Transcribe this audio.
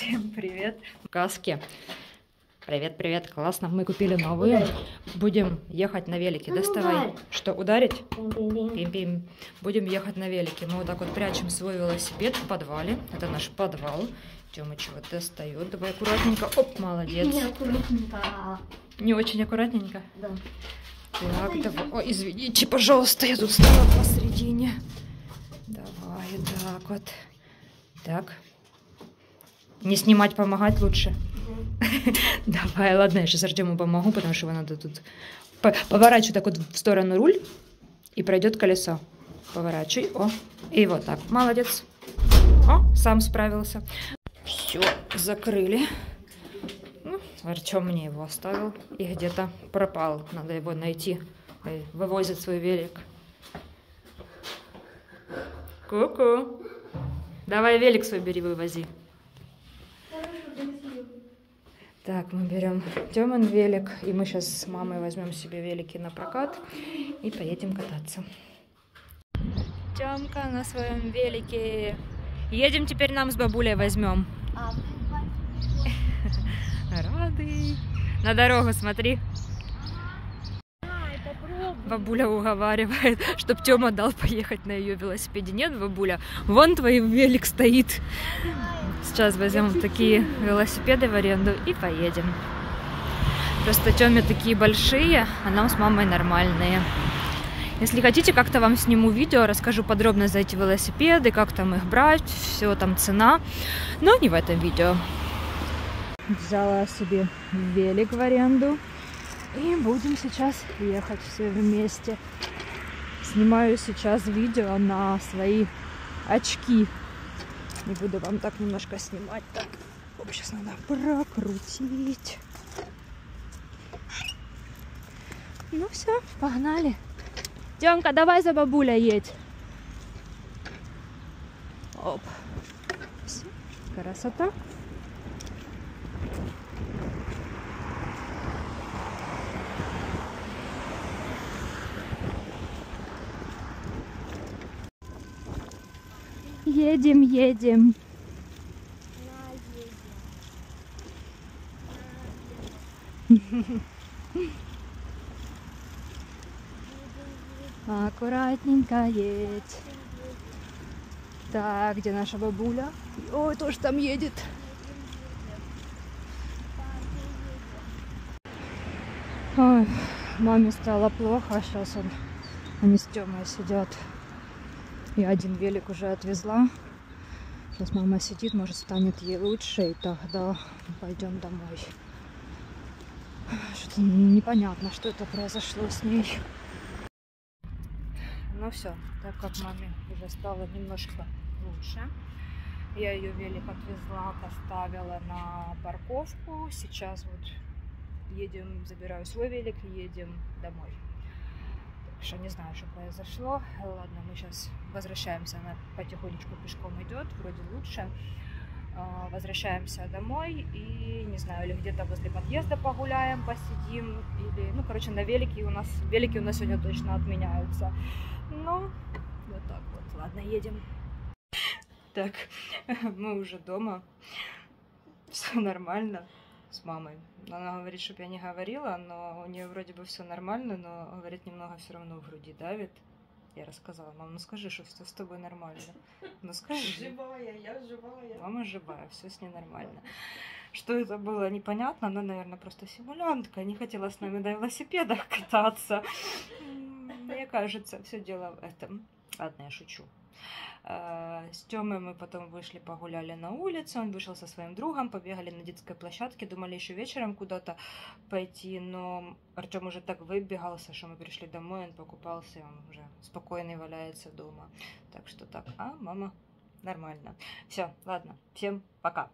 Всем привет. Каски. Привет, привет, классно. Мы купили новые. Будем ехать на велике. Ну, Доставай. ударь. Что, ударить? Пим-пим. Будем ехать на велике. Мы вот так вот прячем свой велосипед в подвале. Это наш подвал. Тёмыч вот достает. Давай аккуратненько. Оп, молодец. Не аккуратненько. Не очень аккуратненько. Да. Так, давай. Ой, извините, пожалуйста, я тут стала посередине. Давай, так вот. Так. Не снимать, помогать лучше. Давай, ладно, я сейчас Артему помогу, потому что его надо тут... По- Поворачивай так вот в сторону руль, и пройдет колесо. Поворачивай, о, и вот так, молодец. О, сам справился. Все, закрыли. Ну, Артем мне его оставил и где-то пропал. Надо его найти. Ой, Вывозит свой велик. Ку-ку. Давай велик свой бери, вывози. Так, мы берем Тёмин велик, и мы сейчас с мамой возьмем себе велики на прокат и поедем кататься. Тёмка на своем велике. Едем теперь нам с бабулей возьмем. А, Рады. На дорогу смотри. Бабуля уговаривает, чтоб Тёма дал поехать на ее велосипеде. Нет, бабуля, вон твой велик стоит. Сейчас возьмем такие велосипеды в аренду и поедем. Просто Тёме такие большие, а нам с мамой нормальные. Если хотите, как-то вам сниму видео, расскажу подробно за эти велосипеды, как там их брать, все там цена, но не в этом видео. Взяла себе велик в аренду и будем сейчас ехать все вместе. Снимаю сейчас видео на свои очки. Не буду вам так немножко снимать. Так, оп, сейчас надо прокрутить. Ну все, погнали. Тёмка, давай за бабуля едь. Оп. Всё, красота. Едем, едем. Аккуратненько едь. Так, где наша бабуля? Ой, тоже там едет. Ой, маме стало плохо, сейчас он, они с Тёмой сидят. Я один велик уже отвезла. Сейчас мама сидит, может станет ей лучше, и тогда пойдем домой. Что-то непонятно, что это произошло с ней. Ну все, так как маме уже стало немножко лучше, я ее велик отвезла, поставила на парковку. Сейчас вот едем, забираю свой велик и едем домой. Что не знаю, что произошло. Ладно, мы сейчас возвращаемся. Она потихонечку пешком идет, вроде лучше. А, Возвращаемся домой и не знаю, или где-то возле подъезда погуляем, посидим, или, ну, короче, на велике у нас, велики у нас сегодня точно отменяются. Ну, вот так вот. Ладно, едем. Так, мы уже дома. Все нормально с мамой. Она говорит, чтобы я не говорила, но у нее вроде бы все нормально, но говорит, немного все равно в груди давит. Я рассказала, мам, ну скажи, что все с тобой нормально. Ну скажи. Живая, я живая. Мама живая, все с ней нормально. Что это было, непонятно. Она, наверное, просто симулянтка. Не хотела с нами на велосипедах кататься. Мне кажется, все дело в этом. Ладно, я шучу. Э, С Тёмой мы потом вышли, погуляли на улице. Он вышел со своим другом, побегали на детской площадке. Думали еще вечером куда-то пойти, но Артем уже так выбегался, что мы пришли домой, он покупался, он уже спокойный валяется дома. Так что так, а, мама, нормально. Все, ладно, всем пока.